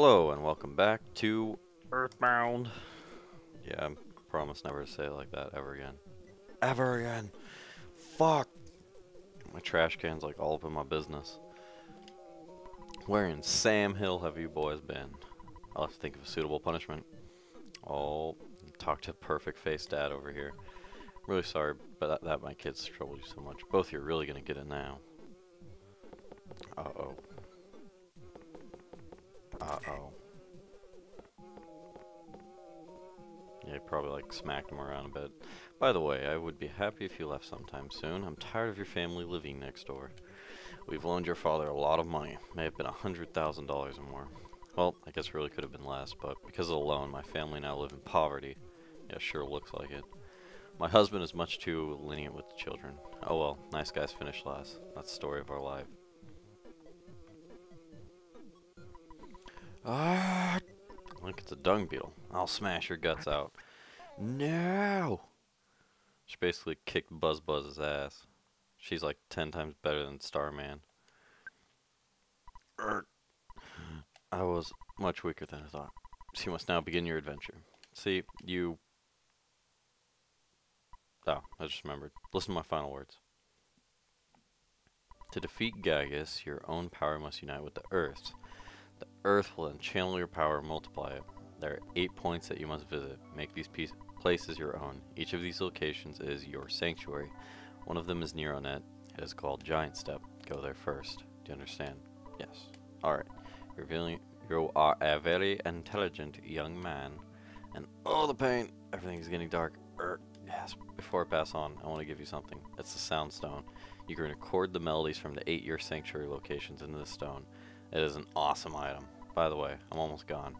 Hello and welcome back to Earthbound. Yeah, I promise never to say it like that ever again. Ever again. Fuck. My trash can's like all up in my business. Where in Sam Hill have you boys been? I'll have to think of a suitable punishment. Oh, talk to perfect face dad over here. Really sorry, but that, that my kids trouble you so much. Both of you are really gonna get it now. Uh-oh. Uh-oh. Yeah, probably like smacked him around a bit. By the way, I would be happy if you left sometime soon. I'm tired of your family living next door. We've loaned your father a lot of money. May have been a hundred thousand dollars or more. Well, I guess really could have been less, but because of the loan, my family now live in poverty. Yeah, sure looks like it. My husband is much too lenient with the children. Oh well, nice guys finish last. That's the story of our life. Ah! Look, it's a dung beetle. I'll smash your guts out. No! She basically kicked Buzz Buzz's ass. She's like ten times better than Starman. Er. I was much weaker than I thought. So you must now begin your adventure. See, you... Oh, I just remembered. Listen to my final words. To defeat Giygas, your own power must unite with the Earth's. Earth will then channel your power and multiply it. There are eight points that you must visit. Make these places your own. Each of these locations is your sanctuary. One of them is near Onett. It is called Giant Step. Go there first. Do you understand? Yes. Alright. You're feeling you are a very intelligent young man. And oh the pain! Everything's getting dark. Er, yes. Before I pass on, I want to give you something. It's the sound stone. You can record the melodies from the eight year sanctuary locations into the stone. It is an awesome item. By the way, I'm almost gone.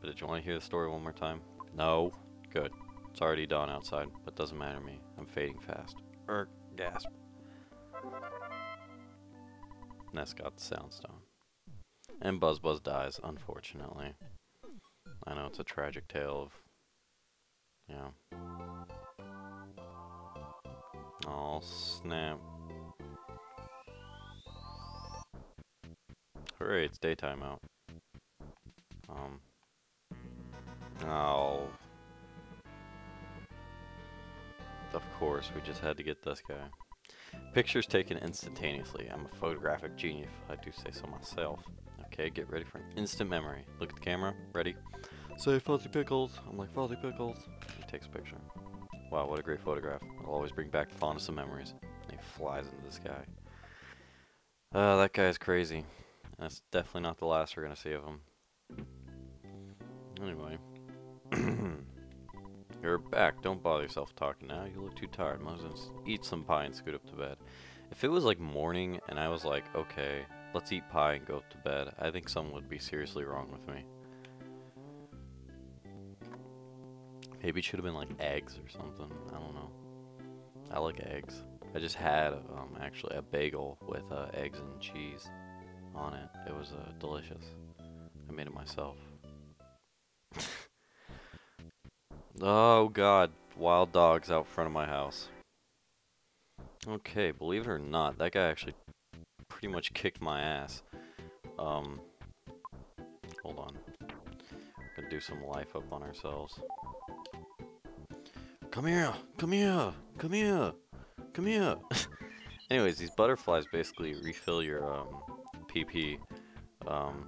But did you want to hear the story one more time? No? Good. It's already dawn outside, but doesn't matter to me. I'm fading fast. Er, gasp. Ness got the soundstone. And Buzz Buzz dies, unfortunately. I know it's a tragic tale of... Yeah. Oh, snap. Hooray, it's daytime out. Um. Oh. Of course, we just had to get this guy. Pictures taken instantaneously. I'm a photographic genius, I do say so myself. Okay, get ready for an instant memory. Look at the camera. Ready? Say Fuzzy Pickles. I'm like Fuzzy Pickles. He takes a picture. Wow, what a great photograph. It'll always bring back the fondest of memories. And he flies into the sky. Uh, that guy's crazy. That's definitely not the last we're going to see of him. Anyway. You're back. Don't bother yourself talking now. You look too tired. Might as well eat some pie and scoot up to bed. If it was like morning and I was like, okay, let's eat pie and go to bed, I think something would be seriously wrong with me. Maybe it should have been like eggs or something. I don't know. I like eggs. I just had um, actually a bagel with uh, eggs and cheese on it. It was uh, delicious. I made it myself. Oh god, wild dogs out front of my house. Okay, believe it or not, that guy actually pretty much kicked my ass. Um, hold on. Gonna do some life up on ourselves. Come here, come here, come here, come here. Anyways, these butterflies basically refill your um, PP. Um,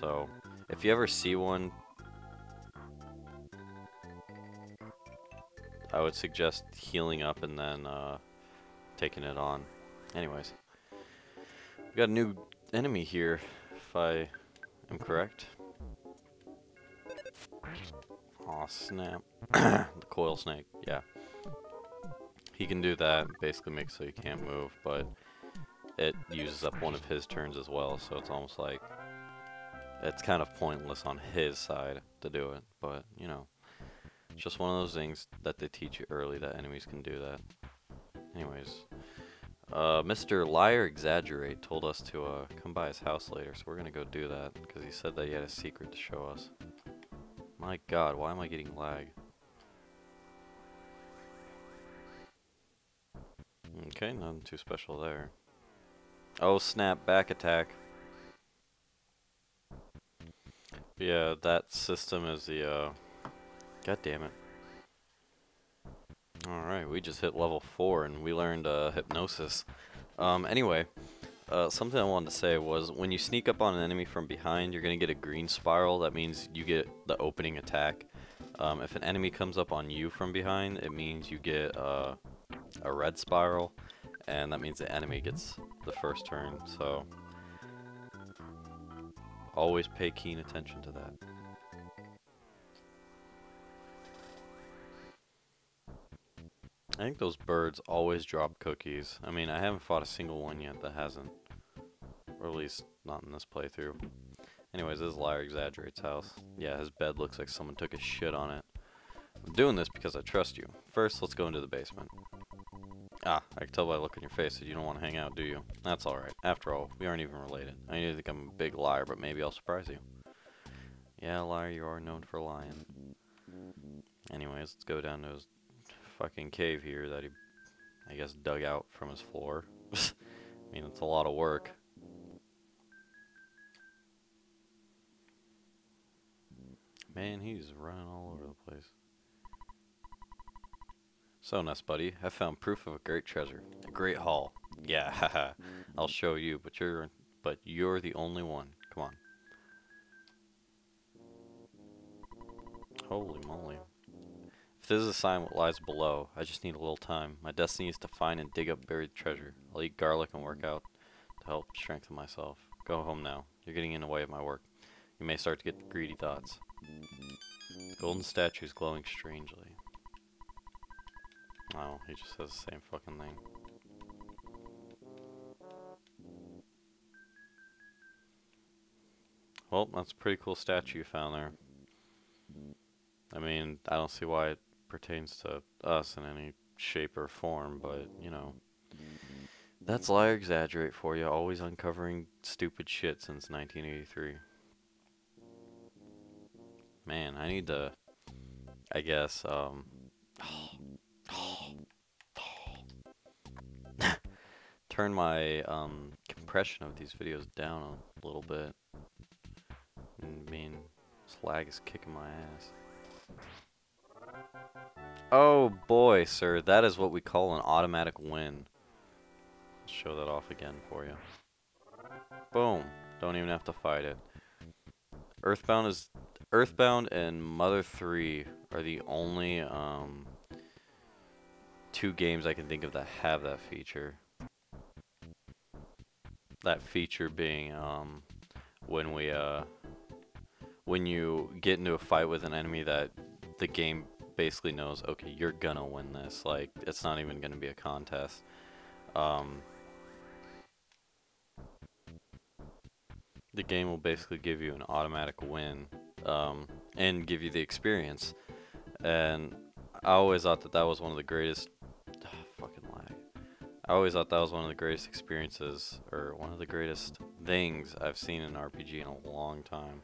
so, if you ever see one, I would suggest healing up and then uh, taking it on. Anyways, we got a new enemy here, if I am correct. Aw, snap. the coil snake, yeah. He can do that, basically makes so he can't move, but it uses up one of his turns as well, so it's almost like it's kind of pointless on his side to do it, but, you know, it's just one of those things that they teach you early that enemies can do that. Anyways, uh, Mr. Lier X. Agerate told us to uh, come by his house later, so we're gonna go do that, because he said that he had a secret to show us. My god, why am I getting lag? Okay, nothing too special there. Oh snap, back attack. Yeah, that system is the, uh... God damn it. Alright, we just hit level 4 and we learned, uh, hypnosis. Um, anyway, uh, something I wanted to say was when you sneak up on an enemy from behind, you're going to get a green spiral. That means you get the opening attack. Um, if an enemy comes up on you from behind, it means you get uh, a red spiral, and that means the enemy gets the first turn. So always pay keen attention to that. I think those birds always drop cookies. I mean, I haven't fought a single one yet that hasn't. Or at least not in this playthrough. Anyways, this Lier X. Agerates house. Yeah, his bed looks like someone took a shit on it. I'm doing this because I trust you. First, let's go into the basement. Ah, I can tell by the look on your face that you don't want to hang out, do you? That's alright. After all, we aren't even related. I know you think I'm a big liar, but maybe I'll surprise you. Yeah, liar, you are known for lying. Anyways, let's go down to his fucking cave here that he, I guess, dug out from his floor. I mean, it's a lot of work. Man, he's running all over the place. So, Ness Buddy, I found proof of a great treasure. A great haul. Yeah, haha. I'll show you, but you're but you're the only one. Come on. Holy moly. If this is a sign what lies below, I just need a little time. My destiny is to find and dig up buried treasure. I'll eat garlic and work out to help strengthen myself. Go home now. You're getting in the way of my work. You may start to get greedy thoughts. Golden statues glowing strangely. Oh, he just says the same fucking thing. Well, that's a pretty cool statue you found there. I mean, I don't see why pertains to us in any shape or form, but, you know. That's Lier X. Agerate for you, always uncovering stupid shit since 1983. Man, I need to, I guess, um, turn my um, compression of these videos down a little bit. I mean, this lag is kicking my ass. Oh boy, sir, that is what we call an automatic win. Show that off again for you. Boom. Don't even have to fight it. Earthbound is Earthbound and Mother 3 are the only um, two games I can think of that have that feature. That feature being um, when we uh, when you get into a fight with an enemy that the game basically knows, okay, you're gonna win this. Like, it's not even gonna be a contest. Um, the game will basically give you an automatic win um, and give you the experience. And I always thought that that was one of the greatest. Oh, fucking lag. I always thought that was one of the greatest experiences, or one of the greatest things I've seen in RPG in a long time.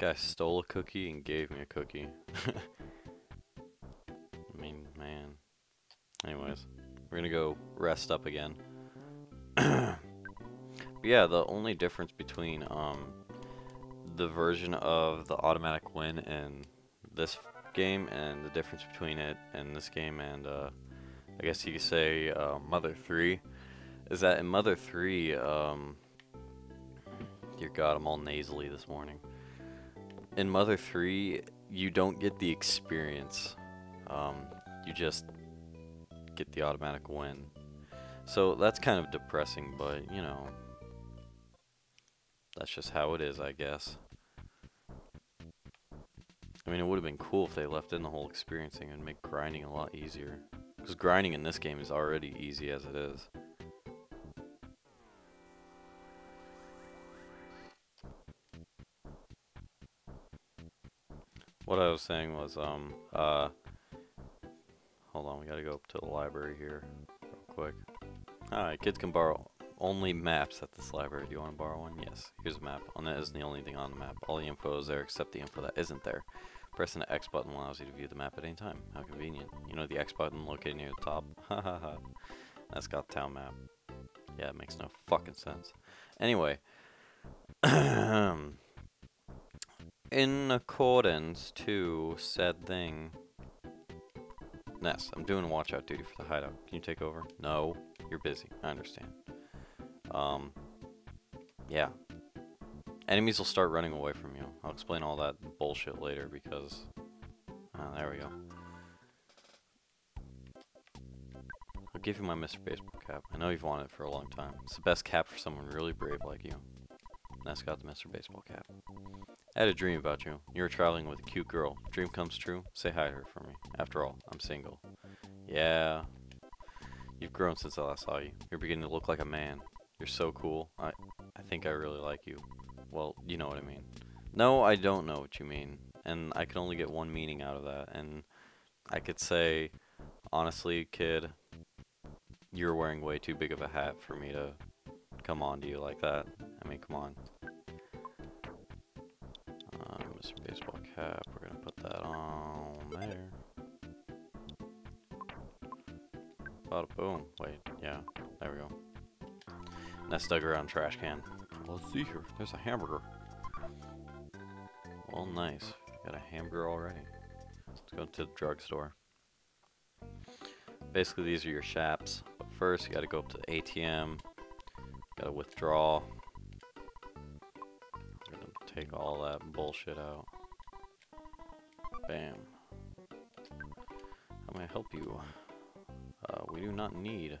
Guy stole a cookie and gave me a cookie. I mean, man. Anyways, we're gonna go rest up again. yeah, the only difference between um, the version of the automatic win in this game and the difference between it and this game and uh, I guess you could say uh, Mother 3 is that in Mother 3, um, dear god, I'm all nasally this morning in Mother 3, you don't get the experience. Um, you just get the automatic win. So that's kind of depressing, but, you know, that's just how it is, I guess. I mean, it would have been cool if they left in the whole experiencing and make grinding a lot easier. Because grinding in this game is already easy as it is. What I was saying was, um, uh, hold on, we gotta go up to the library here real quick. Alright, kids can borrow only maps at this library. Do you want to borrow one? Yes. Here's a map. And that isn't the only thing on the map. All the info is there except the info that isn't there. Pressing the X button allows you to view the map at any time. How convenient. You know the X button located near the top? Ha ha ha. That's got the town map. Yeah, it makes no fucking sense. Anyway, in accordance to said thing, Ness, I'm doing watch out duty for the hideout. Can you take over? No, you're busy. I understand. Um, yeah. Enemies will start running away from you. I'll explain all that bullshit later because... Uh, there we go. I'll give you my Mr. Baseball cap. I know you've wanted it for a long time. It's the best cap for someone really brave like you. Ness got the Mr. Baseball cap. I had a dream about you. You were traveling with a cute girl. Dream comes true. Say hi to her for me. After all, I'm single. Yeah. You've grown since I last saw you. You're beginning to look like a man. You're so cool. I I think I really like you. Well, you know what I mean. No, I don't know what you mean. And I can only get one meaning out of that. And I could say, honestly, kid, you're wearing way too big of a hat for me to come on to you like that. I mean, come on. Cap, we're gonna put that on there. Bada boom. Wait, yeah, there we go. Ness dug around trash can. Let's see here. There's a hamburger. Well, nice. Got a hamburger already. Let's go to the drugstore. Basically, these are your shaps. But first, you gotta go up to the ATM. Gotta withdraw. Gonna take all that bullshit out. Bam. How may I help you? Uh, we do not need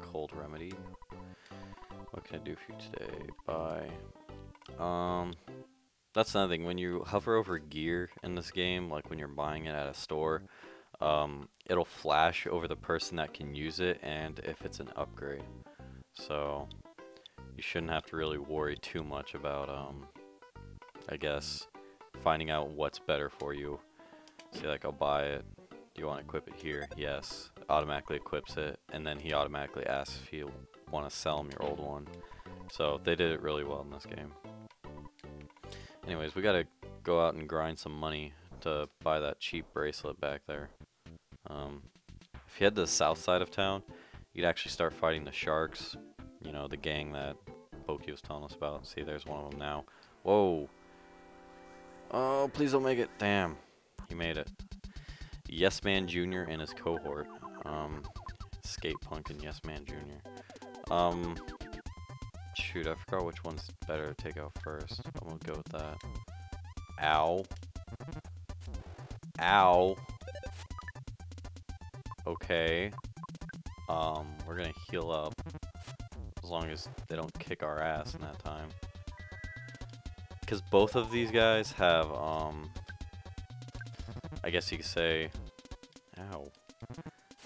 cold remedy. What can I do for you today? Bye. Um, that's another thing. When you hover over gear in this game, like when you're buying it at a store, um, it'll flash over the person that can use it and if it's an upgrade. So you shouldn't have to really worry too much about, um, I guess, finding out what's better for you. See, like I'll buy it. Do you want to equip it here? Yes. Automatically equips it, and then he automatically asks if you want to sell him your old one. So they did it really well in this game. Anyways, we gotta go out and grind some money to buy that cheap bracelet back there. Um, if you head to the south side of town, you'd actually start fighting the sharks. You know, the gang that Pokey was telling us about. See, there's one of them now. Whoa. Oh, please don't make it. Damn. He made it. Yes Man Jr. and his cohort. Um, Skate Punk and Yes Man Jr. Um, shoot, I forgot which one's better to take out first. I'm gonna go with that. Ow. Ow. Okay. Um, we're gonna heal up. As long as they don't kick our ass in that time. Because both of these guys have, um, I guess you could say, ow,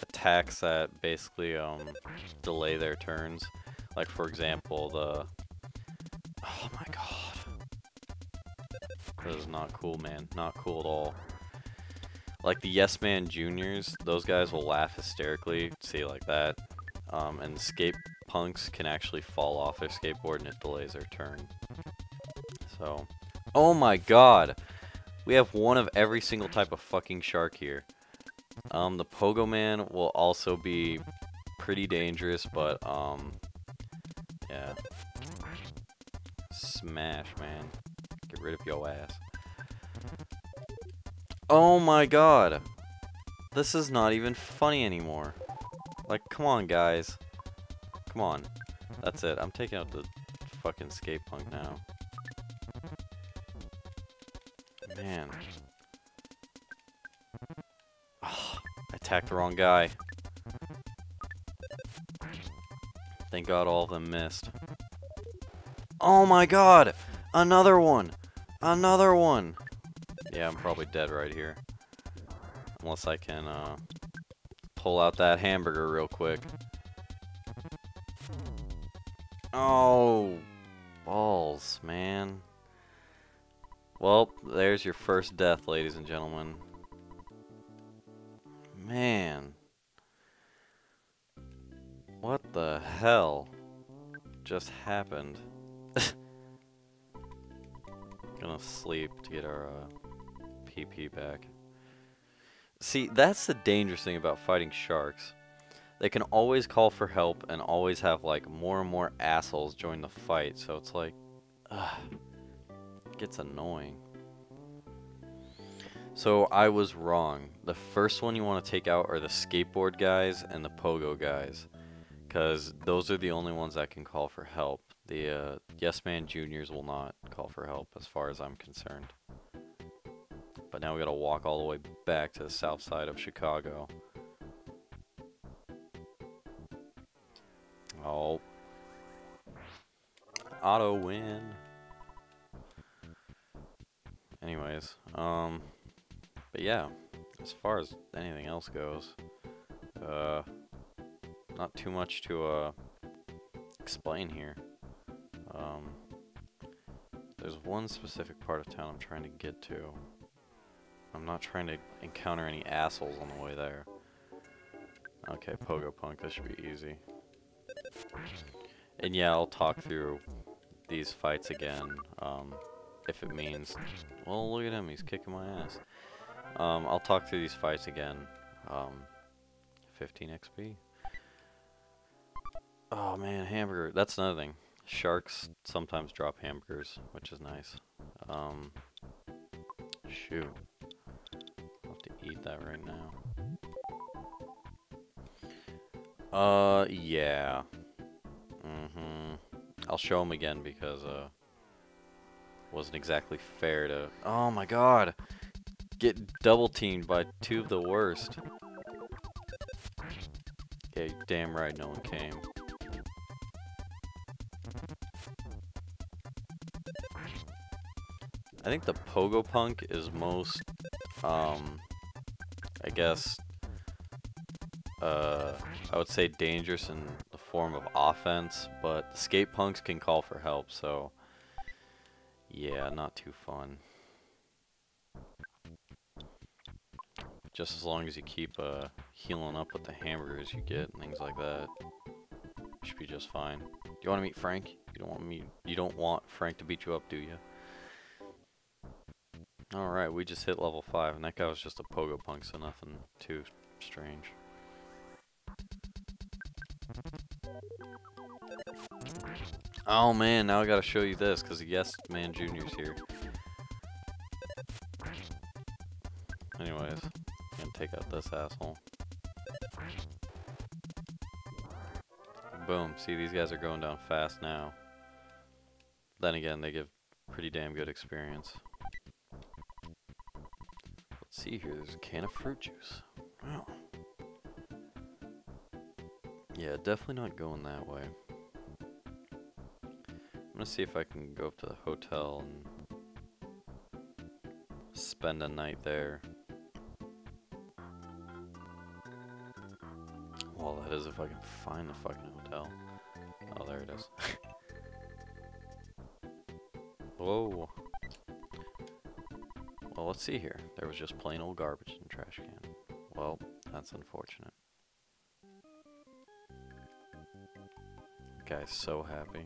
attacks that basically, um, delay their turns. Like, for example, the, oh my god. This is not cool, man. Not cool at all. Like the Yes Man Juniors, those guys will laugh hysterically, see like that. Um, and skate punks can actually fall off their skateboard and it delays their turn. So, oh my god! We have one of every single type of fucking shark here. Um, the Pogo Man will also be pretty dangerous, but, um, yeah. Smash, man. Get rid of your ass. Oh my god. This is not even funny anymore. Like, come on, guys. Come on. That's it. I'm taking out the fucking skate punk now. Man. Oh, I attacked the wrong guy. Thank god all of them missed. Oh my god! Another one! Another one! Yeah, I'm probably dead right here. Unless I can, uh, pull out that hamburger real quick. Oh, balls, man. Well, there's your first death, ladies and gentlemen. Man. What the hell just happened? Gonna sleep to get our uh, PP back. See, that's the dangerous thing about fighting sharks. they can always call for help and always have like more and more assholes join the fight. So it's like, ugh, gets annoying. So I was wrong. The first one you want to take out are the skateboard guys and the pogo guys. Because those are the only ones that can call for help. The uh, Yes Man Juniors will not call for help as far as I'm concerned. But now we gotta walk all the way back to the south side of Chicago. Oh. Auto win. Anyways, um, but yeah, as far as anything else goes, uh, not too much to, uh, explain here. Um, there's one specific part of town I'm trying to get to. I'm not trying to encounter any assholes on the way there. Okay, Pogo Punk, this should be easy. And yeah, I'll talk through these fights again, um, if it means... Well, look at him, he's kicking my ass. Um, I'll talk through these fights again. Um, 15 XP. Oh man, hamburger. That's another thing. Sharks sometimes drop hamburgers, which is nice. Um, shoot. I'll have to eat that right now. Uh, yeah. Mm-hmm. I'll show him again because, uh, wasn't exactly fair to... Oh my god! Get double teamed by two of the worst. Yeah, damn right no one came. I think the Pogo Punk is most, um, I guess, uh, I would say dangerous in the form of offense, but the Skate Punks can call for help, so yeah, not too fun. Just as long as you keep uh, healing up with the hamburgers you get and things like that, should be just fine. Do you want to meet Frank? You don't want me. You don't want Frank to beat you up, do you? Alright, we just hit level 5, and that guy was just a pogo punk, so nothing too strange. Oh man, now I gotta show you this, because Yes Man Junior's here. Anyways, gonna take out this asshole. Boom, see these guys are going down fast now. Then again, they give pretty damn good experience Let's see here, there's a can of fruit juice. Wow. Yeah, definitely not going that way. I'm gonna see if I can go up to the hotel and spend a night there. Well, that is if I can find the fucking hotel. Oh, there it is. Whoa. Well, let's see here. There was just plain old garbage in the trash can. Well, that's unfortunate. Guy's so happy.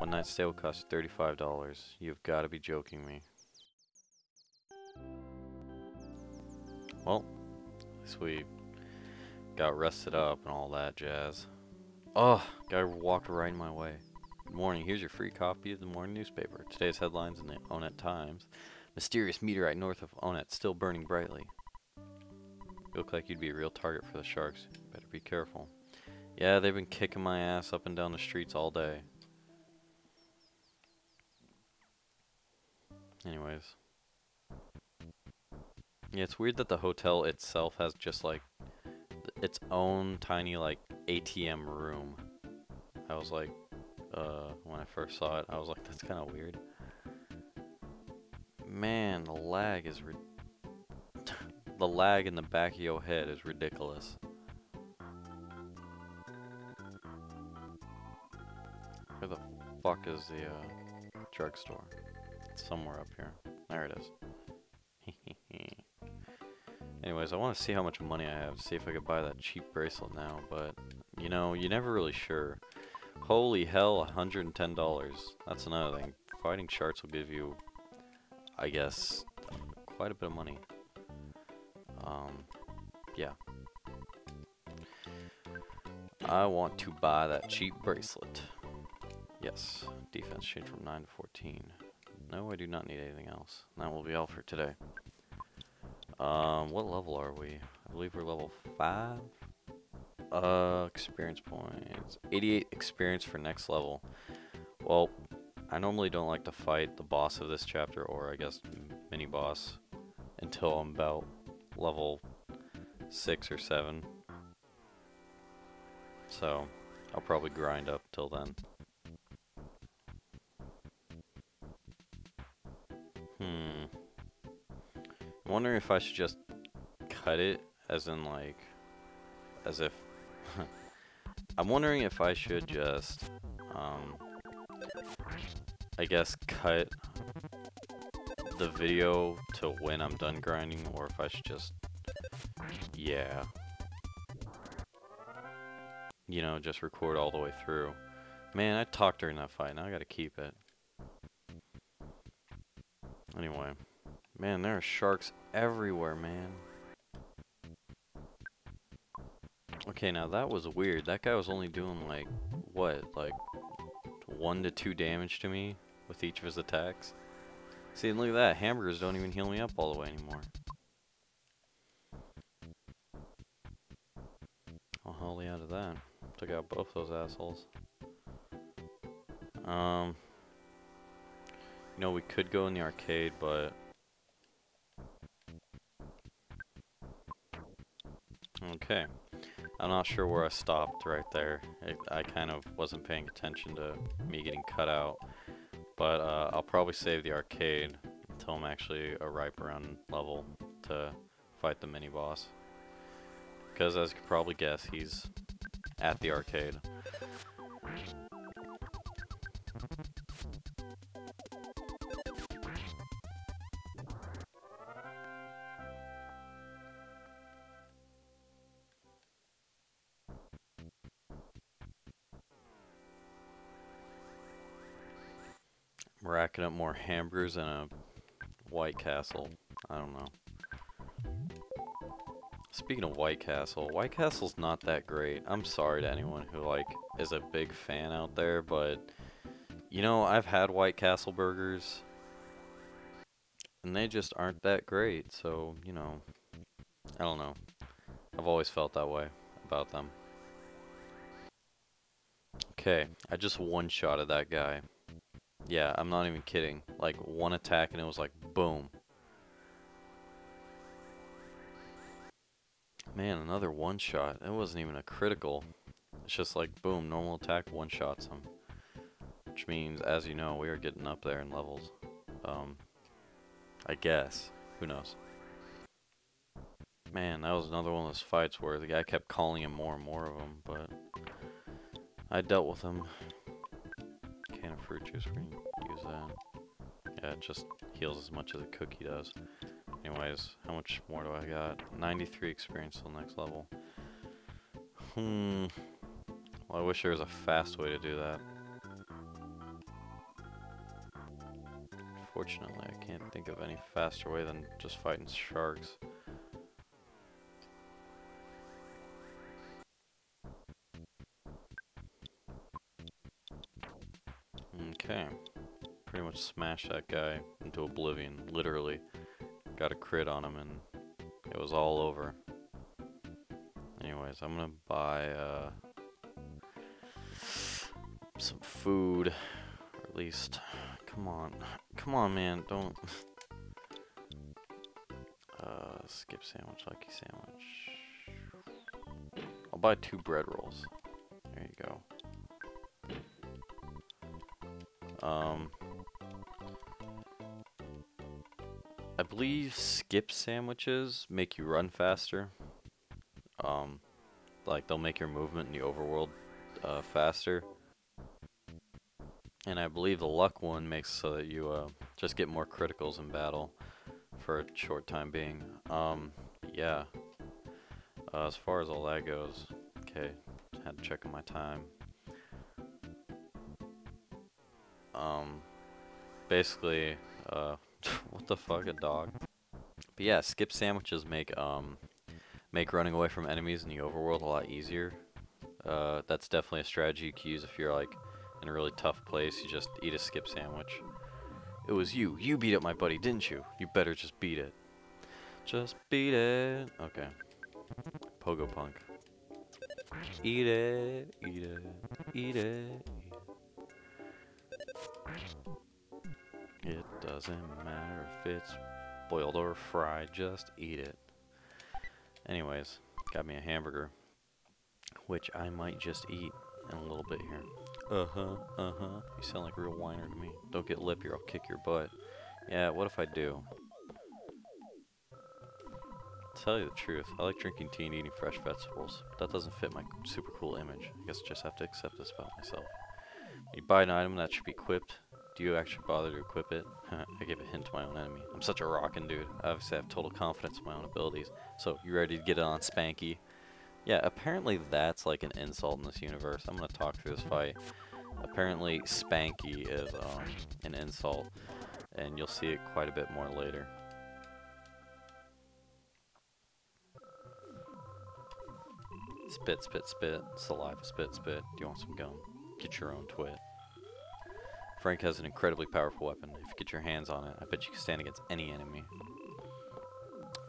One night stay will cost $35. You've got to be joking me. Well, at least we got rested up and all that jazz. Oh, guy walked right in my way. Good morning. Here's your free copy of the morning newspaper. Today's headlines in the Onett Times. Mysterious meteorite north of Onett still burning brightly. You look like you'd be a real target for the sharks. Better be careful. Yeah, they've been kicking my ass up and down the streets all day. Anyways. Yeah, it's weird that the hotel itself has just like its own tiny like ATM room. I was like, uh, when I first saw it, I was like, that's kind of weird. Man, the lag is the lag in the back of your head is ridiculous. Where the fuck is the uh, drugstore? It's somewhere up here. There it is. Anyways, I want to see how much money I have, see if I could buy that cheap bracelet now, but, you know, you're never really sure. Holy hell, $110. That's another thing. Fighting sharks will give you I guess, quite a bit of money. Um, yeah. I want to buy that cheap bracelet. Yes, defense change from 9 to 14. No, I do not need anything else. That will be all for today. Um, what level are we? I believe we're level 5. Uh, experience points. 88 experience for next level. Well, I normally don't like to fight the boss of this chapter, or I guess mini boss, until I'm about level 6 or 7. So, I'll probably grind up till then. If I should just cut it, as in like, as if, I'm wondering if I should just, um, I guess cut the video to when I'm done grinding, or if I should just, yeah. You know, just record all the way through. Man, I talked during that fight, now I gotta keep it. Anyway. Man, there are sharks everywhere, man. Okay, now that was weird. That guy was only doing like, what, like one to two damage to me with each of his attacks. See, look at that. Hamburgers don't even heal me up all the way anymore. I'll out of that. Took out both those assholes. Um, you know, we could go in the arcade, but not sure where I stopped right there. I kind of wasn't paying attention to me getting cut out. But uh, I'll probably save the arcade until I'm actually a ripe around level to fight the mini-boss. Because as you could probably guess, he's at the arcade. Racking up more hamburgers and a White Castle. I don't know. Speaking of White Castle, White Castle's not that great. I'm sorry to anyone who like is a big fan out there, but you know, I've had White Castle burgers and they just aren't that great. So, you know, I don't know. I've always felt that way about them. Okay, I just one-shotted that guy. Yeah, I'm not even kidding. Like, one attack and it was like, boom. Man, another one shot. It wasn't even a critical. It's just like, boom, normal attack, one shots him. Which means, as you know, we are getting up there in levels. Um, I guess. Who knows? Man, that was another one of those fights where the guy kept calling him more and more of them, but I dealt with him fruit juice, we're use that. Yeah, it just heals as much as a cookie does. Anyways, how much more do I got? 93 experience till next level. Hmm. Well, I wish there was a fast way to do that. Fortunately, I can't think of any faster way than just fighting sharks. Smashed that guy into oblivion, literally. Got a crit on him and it was all over. Anyways, I'm gonna buy uh, some food, or at least, come on, come on man, don't, uh, skip sandwich, lucky sandwich, I'll buy two bread rolls, there you go. Um, I believe skip sandwiches make you run faster. Um, like they'll make your movement in the overworld uh, faster. And I believe the luck one makes so that you uh, just get more criticals in battle for a short time being. Um, yeah. Uh, as far as all that goes, okay, had to check on my time. Um, basically, uh, what the fuck, a dog? But yeah, skip sandwiches make, um, make running away from enemies in the overworld a lot easier. Uh, that's definitely a strategy you can use if you're like in a really tough place. You just eat a skip sandwich. It was you. You beat up my buddy, didn't you? You better just beat it. Just beat it. Okay. Pogo Punk. Eat it, eat it, eat it. Doesn't matter if it's boiled or fried, just eat it. Anyways, got me a hamburger, which I might just eat in a little bit here. Uh-huh, uh-huh. You sound like a real whiner to me. Don't get lip here, I'll kick your butt. Yeah, what if I do? tell you the truth, I like drinking tea and eating fresh vegetables. But that doesn't fit my super cool image. I guess I just have to accept this about myself. You buy an item that should be equipped. Do you actually bother to equip it? I gave a hint to my own enemy. I'm such a rockin' dude. I Obviously, have total confidence in my own abilities. So, you ready to get it on Spanky? Yeah, apparently that's like an insult in this universe. I'm gonna talk through this fight. Apparently, Spanky is um, an insult, and you'll see it quite a bit more later. Spit, spit, spit. Saliva, spit, spit. Do you want some gum? Get your own twit. Frank has an incredibly powerful weapon. If you get your hands on it, I bet you can stand against any enemy.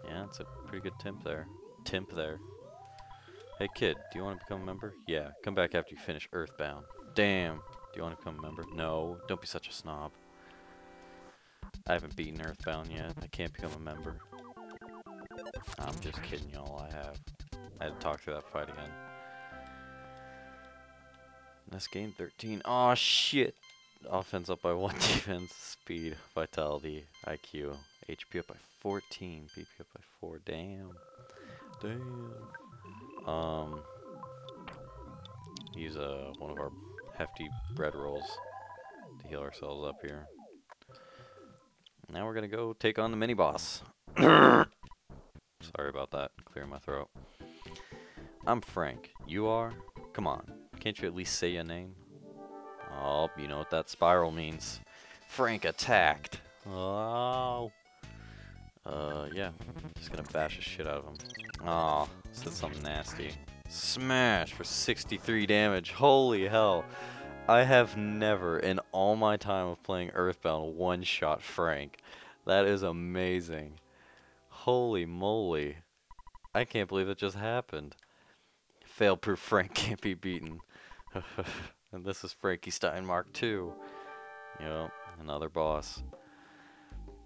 Yeah, it's a pretty good temp there. Temp there. Hey kid, do you want to become a member? Yeah, come back after you finish Earthbound. Damn. Do you want to become a member? No, don't be such a snob. I haven't beaten Earthbound yet. I can't become a member. I'm just kidding y'all, I have. I had to talk through that fight again. Game 13. Oh shit! Offense up by 1, defense, speed, vitality, IQ, HP up by 14, PP up by 4. Damn. Damn. Um. Use uh, one of our hefty bread rolls to heal ourselves up here. Now we're gonna go take on the mini boss. Sorry about that. Clear my throat. I'm Frank. You are? Come on. Can't you at least say your name? Oh, you know what that spiral means. Frank attacked. Oh. Uh, yeah. Just gonna bash the shit out of him. Oh, said something nasty. Smash for 63 damage. Holy hell. I have never, in all my time of playing Earthbound, one-shot Frank. That is amazing. Holy moly. I can't believe it just happened. Fail-proof Frank can't be beaten. and this is Frankystein Mark II. know, another boss.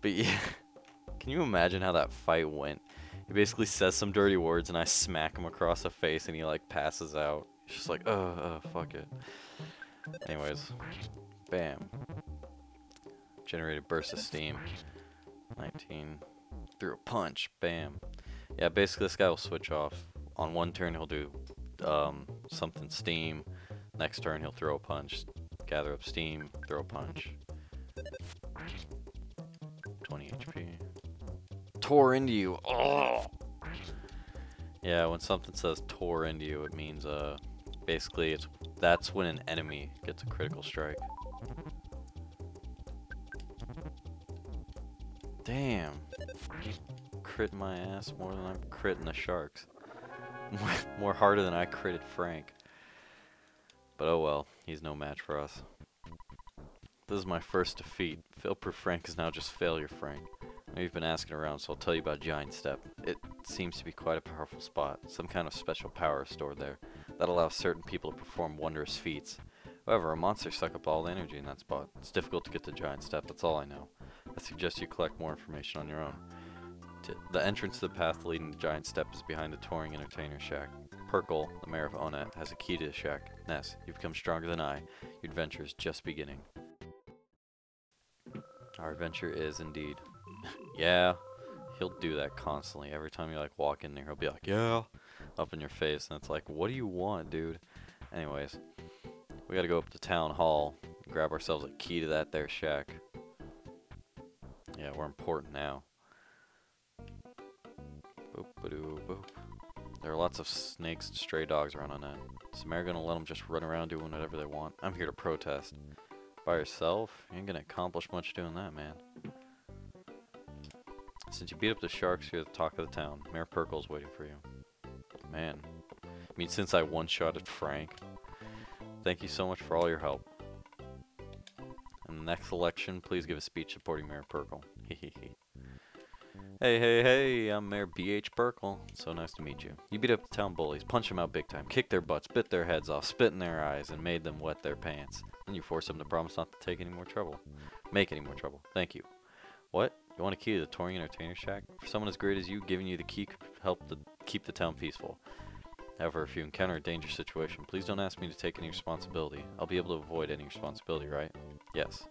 But yeah, can you imagine how that fight went? He basically says some dirty words and I smack him across the face and he like passes out. He's just like, oh, fuck it. Anyways, bam. Generated burst of steam. 19. Through a punch, bam. Yeah, basically this guy will switch off. On one turn he'll do um, something steam. Next turn he'll throw a punch, gather up steam, throw a punch. 20 HP. Tore into you. Oh! Yeah, when something says tore into you, it means uh, basically it's that's when an enemy gets a critical strike. Damn. Crit my ass more than I'm critting the sharks. More harder than I critted Frank. But oh well, he's no match for us. This is my first defeat. Fail-proof Frank is now just Failure Frank. You've been asking around, so I'll tell you about Giant Step. It seems to be quite a powerful spot. Some kind of special power stored there that allows certain people to perform wondrous feats. However, a monster suck up all the energy in that spot. It's difficult to get to Giant Step, that's all I know. I suggest you collect more information on your own. The entrance to the path leading to Giant Step is behind the touring entertainer shack. Pirkle, the mayor of Onett, has a key to the shack. Ness, you've become stronger than I. Your adventure is just beginning. Our adventure is indeed. yeah, he'll do that constantly. Every time you like walk in there, he'll be like, yeah, up in your face. And it's like, what do you want, dude? Anyways, we gotta go up to town hall, grab ourselves a key to that there shack. Yeah, we're important now. Boop, boop. There are lots of snakes and stray dogs around Onett. Is Mayor gonna let them just run around doing whatever they want? I'm here to protest. By yourself? You ain't gonna accomplish much doing that, man. Since you beat up the sharks, you're the talk of the town. Mayor Pirkle's waiting for you. Man, I mean, since I one-shotted Frank. Thank you so much for all your help. In the next election, please give a speech supporting Mayor Pirkle. hey, hey, hey, I'm Mayor B.H. Pirkle. So nice to meet you. You beat up the town bullies, punched them out big time, kicked their butts, bit their heads off, spit in their eyes, and made them wet their pants. Then you forced them to promise not to take any more trouble. Make any more trouble. Thank you. What? You want a key to the touring entertainer shack? For someone as great as you, giving you the key could help the, keep the town peaceful. However, if you encounter a dangerous situation, please don't ask me to take any responsibility. I'll be able to avoid any responsibility, right? Yes.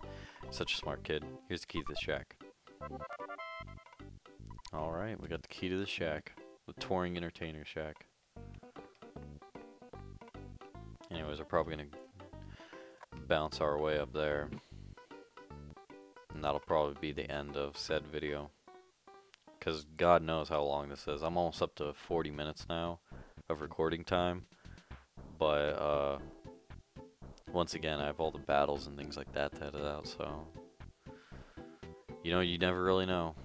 Such a smart kid. Here's the key to the shack. Alright, we got the key to the shack. The touring entertainer shack. Anyways, we're probably gonna bounce our way up there. And that'll probably be the end of said video. Because God knows how long this is. I'm almost up to 40 minutes now of recording time. But, uh, once again, I have all the battles and things like that to edit out, so... You know, you never really know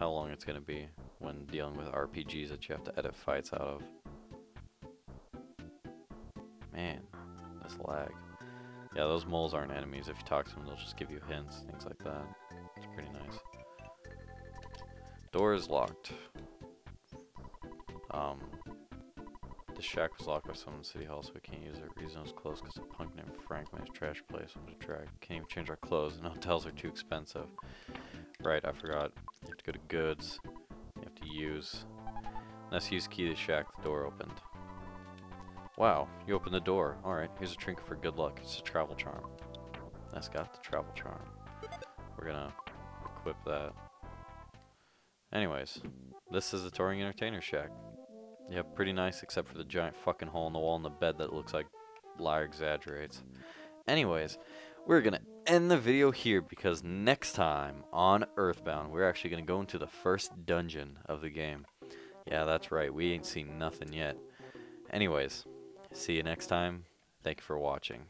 how long it's going to be when dealing with RPGs that you have to edit fights out of. Man, this lag. Yeah, those moles aren't enemies. If you talk to them, they'll just give you hints, things like that. It's pretty nice. Door is locked. Um, the shack was locked by someone in City Hall, so we can't use it. Reason was closed because a punk named Frank made his trash place. What a drag. Can't even change our clothes, and hotels are too expensive. Right, I forgot. To go to goods. You have to use. Let's use key to shack. The door opened. Wow, you opened the door. Alright, here's a trinket for good luck. It's a travel charm. That's got the travel charm. We're gonna equip that. Anyways, this is the Touring Entertainer Shack. Yeah, pretty nice except for the giant fucking hole in the wall in the bed that looks like Lier X. Agerates. Anyways, we're gonna end the video here because next time on Earthbound, we're actually gonna go into the first dungeon of the game. Yeah, that's right, we ain't seen nothing yet. Anyways, see you next time. Thank you for watching.